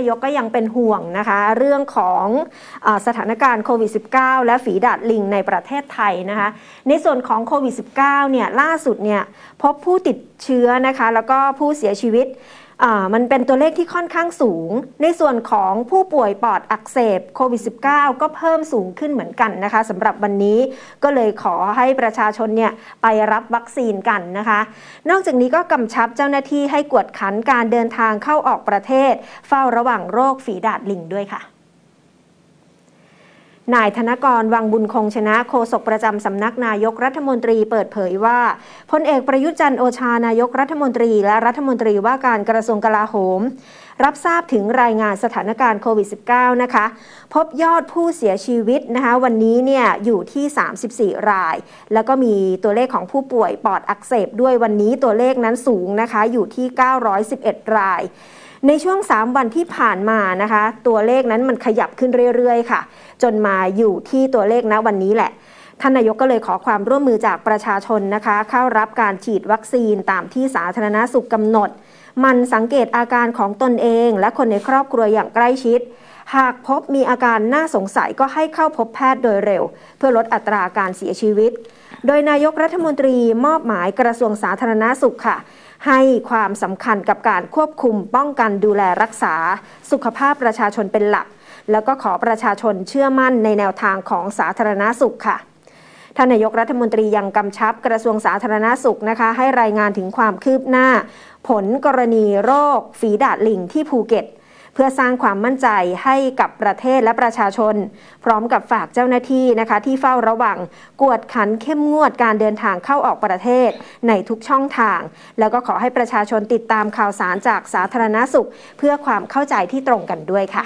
นายกก็ยังเป็นห่วงนะคะ เรื่องของอสถานการณ์โควิด -19 และฝีดาดลิงในประเทศไทยนะคะ ในส่วนของโควิด -19 เนี่ยล่าสุดเนี่ยพบผู้ติดเชื้อนะคะ แล้วก็ผู้เสียชีวิต มันเป็นตัวเลขที่ค่อนข้างสูง ในส่วนของผู้ป่วยปอดอักเสบโควิด -19 ก็เพิ่มสูงขึ้นเหมือนกันนะคะสำหรับวันนี้ก็เลยขอให้ประชาชนเนี่ยไปรับวัคซีนกันนะคะ นอกจากนี้ก็กำชับเจ้าหน้าที่ให้กวดขันการเดินทางเข้าออกประเทศ เฝ้าระวังโรคฝีดาดลิงด้วยค่ะ นายธนกรวังบุญคงชนะโฆษกประจำสำนักนายกรัฐมนตรีเปิดเผยว่าพลเอกประยุจันโอชานายกรัฐมนตรี และรัฐมนตรีว่าการกระทรวงกลาโหม รับทราบถึงรายงานสถานการณ์โควิด -19 นะคะ พบยอดผู้เสียชีวิตนะคะ วันนี้เนี่ยอยู่ที่ 34 ราย แล้วก็มีตัวเลขของผู้ป่วยปอดอักเสบด้วยวันนี้ตัวเลขนั้นสูงนะคะอยู่ที่ 911 ราย ในช่วง 3 วันที่ผ่านมานะคะ ตัวเลขนั้นมันขยับขึ้นเรื่อยๆ ค่ะ จนมาอยู่ที่ตัวเลขณวันนี้แหละท่านนายกก็เลยขอความร่วมมือจากประชาชนนะคะ เข้ารับการฉีดวัคซีนตามที่สาธารณาสุขกำหนด มันสังเกตอาการของตนเอง และคนในครอบครัวอย่างใกล้ชิด หากพบมีอาการน่าสงสัยก็ให้เข้าพบแพทย์โดยเร็ว เพื่อลดอัตราการเสียชีวิต โดยนายกรัฐมนตรีมอบหมายกระทรวงสาธารณาสุขค่ะ ให้ความสำคัญกับการควบคุมป้องกันดูแลรักษา สุขภาพประชาชนเป็นหลัก แล้วก็ขอประชาชนเชื่อมั่นในแนวทางของสาธารณาสุขค่ะท่านนายกรัฐมนตรียังกำชับกระทรวงสาธารณาสุขนะคะ ให้รายงานถึงความคืบหน้า ผลกรณีโรคฝีดาดลิงที่ภูเก็ต เพื่อสร้างความมั่นใจให้กับประเทศและประชาชน พร้อมกับฝากเจ้าหน้าที่นะคะ ที่เฝ้าระวังกวดขันเข้มงวดการเดินทางเข้าออกประเทศในทุกช่องทาง แล้วก็ขอให้ประชาชนติดตามข่าวสารจากสาธารณสุข เพื่อความเข้าใจที่ตรงกันด้วยค่ะ